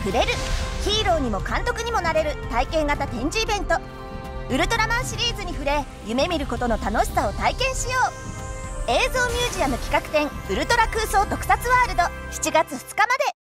触れる。ヒーローにも監督にもなれる。体験型展示イベント。ウルトラマンシリーズに触れ夢見ることの楽しさを体験しよう。映像ミュージアム企画展ウルトラ空想特撮ワールド。7月2日まで。